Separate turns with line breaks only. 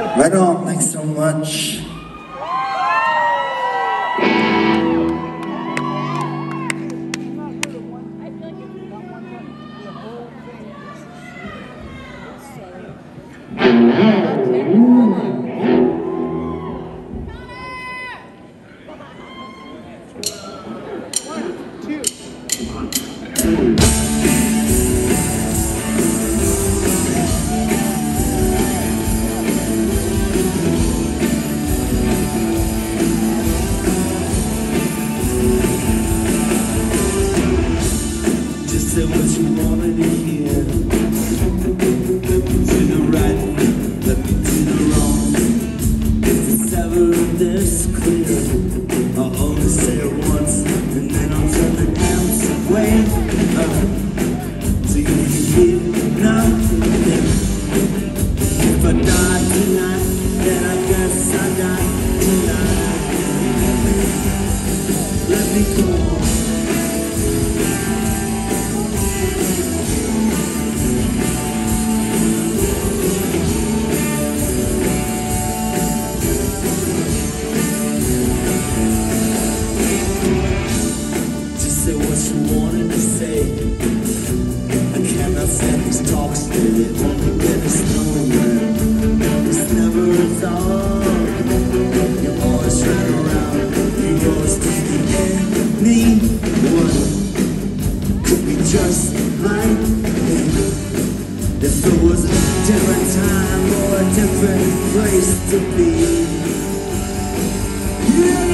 Right on, thanks so much. Just this clear, I'll only say it once, and then I'll turn the dance away. Uh, so you hear nothing. If I die tonight, then I guess I die tonight. me one could be just like him. If it was a different time or a different place to be. Yeah.